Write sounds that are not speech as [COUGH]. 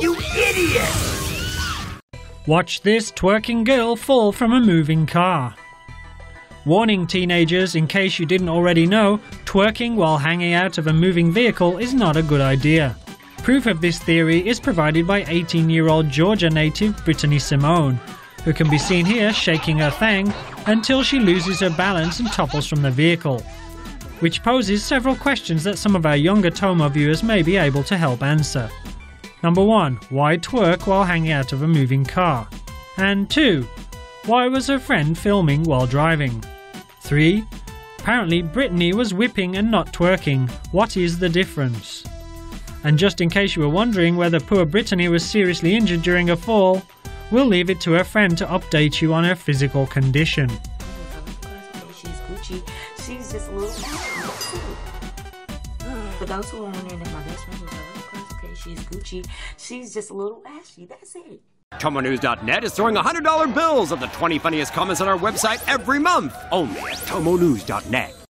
You idiot! Watch this twerking girl fall from a moving car. Warning teenagers, in case you didn't already know, twerking while hanging out of a moving vehicle is not a good idea. Proof of this theory is provided by 18 year old Georgia native Brittany Simone, who can be seen here shaking her thang until she loses her balance and topples from the vehicle. Which poses several questions that some of our younger Tomo viewers may be able to help answer. Number 1. Why twerk while hanging out of a moving car? And 2. Why was her friend filming while driving? 3. Apparently, Brittany was whipping and not twerking. What is the difference? And just in case you were wondering whether poor Brittany was seriously injured during a fall, we'll leave it to her friend to update you on her physical condition. She's Gucci. She's just a little. [SIGHS] For those who are wondering if my best friend she's Gucci. She's just a little ashy. That's it. TomoNews.net is throwing $100 bills of the 20 funniest comments on our website every month, only at TomoNews.net.